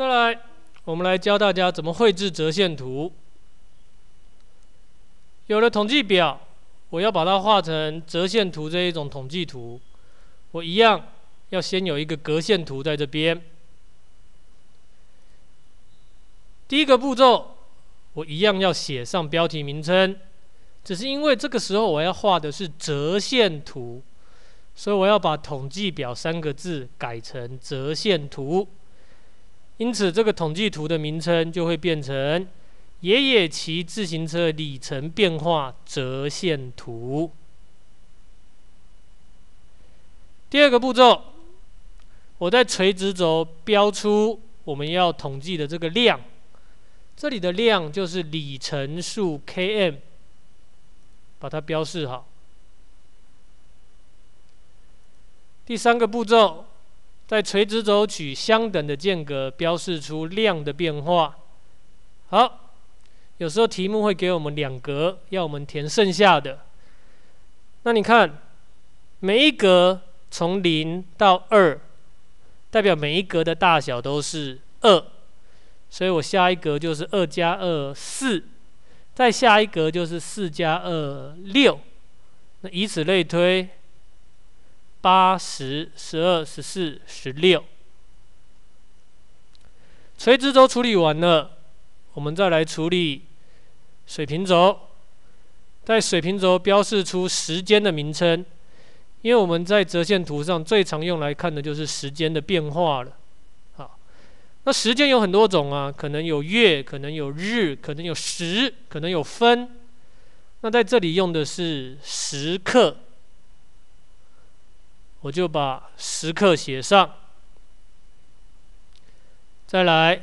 再来，我们来教大家怎么绘制折线图。有了统计表，我要把它画成折线图这一种统计图，我一样要先有一个格线图在这边。第一个步骤，我一样要写上标题名称，只是因为这个时候我要画的是折线图，所以我要把统计表三个字改成折线图。因此，这个统计图的名称就会变成“爷爷骑自行车里程变化折线图”。第二个步骤，我在垂直轴标出我们要统计的这个量，这里的量就是里程数 km，把它标示好。第三个步骤。在垂直轴取相等的间隔，标示出量的变化。好，有时候题目会给我们两格，要我们填剩下的。那你看，每一格从零到二，代表每一格的大小都是二，所以我下一格就是二加二四，再下一格就是四加二六，那以此类推。八、十、十二、十四、十六，垂直轴处理完了，我们再来处理水平轴。在水平轴标示出时间的名称，因为我们在折线图上最常用来看的就是时间的变化了。好，那时间有很多种啊，可能有月，可能有日，可能有时，可能有分。那在这里用的是时刻。我就把时刻写上，再来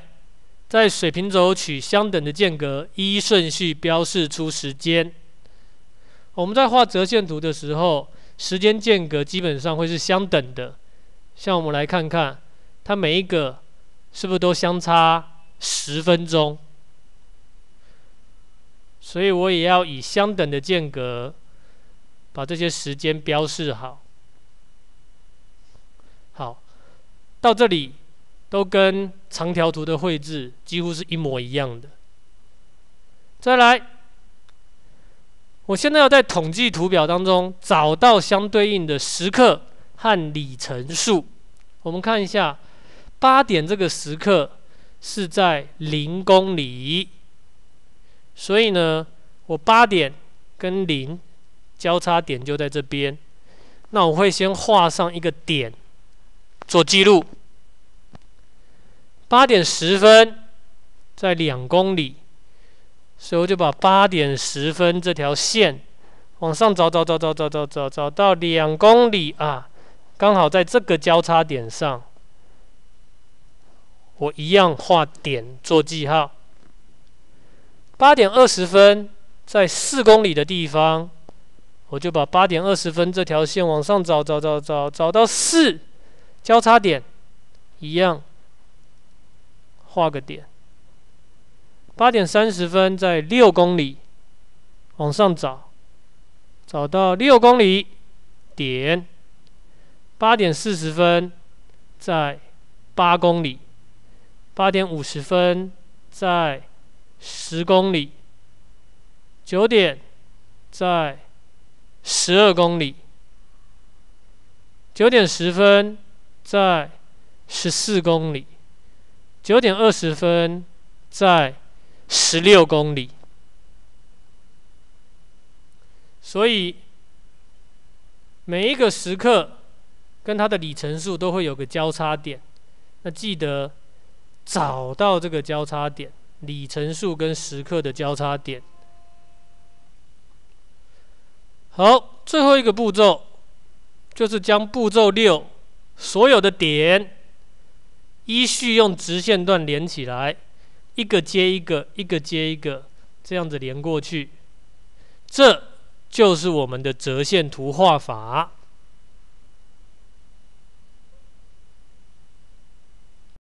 在水平轴取相等的间隔，依顺序标示出时间。我们在画折线图的时候，时间间隔基本上会是相等的。像我们来看看，它每一个是不是都相差十分钟？所以我也要以相等的间隔把这些时间标示好。好，到这里都跟长条图的绘制几乎是一模一样的。再来，我现在要在统计图表当中找到相对应的时刻和里程数。我们看一下，八点这个时刻是在零公里，所以呢，我八点跟零交叉点就在这边。那我会先画上一个点。做记录，八点十分在两公里，所以我就把八点十分这条线往上找，找，找，找，找，找，找，找到两公里啊，刚好在这个交叉点上，我一样画点做记号。八点二十分在四公里的地方，我就把八点二十分这条线往上找，找，找，找，找到四。交叉点一样，画个点。八点三十分在六公里，往上找，找到六公里点。八点四十分在八公里，八点五十分在十公里，九点在十二公里，九点十分。在十四公里，九点二十分，在十六公里。所以每一个时刻跟它的里程数都会有个交叉点。那记得找到这个交叉点，里程数跟时刻的交叉点。好，最后一个步骤就是将步骤六。所有的点依序用直线段连起来，一个接一个，一个接一个，这样子连过去，这就是我们的折线图画法。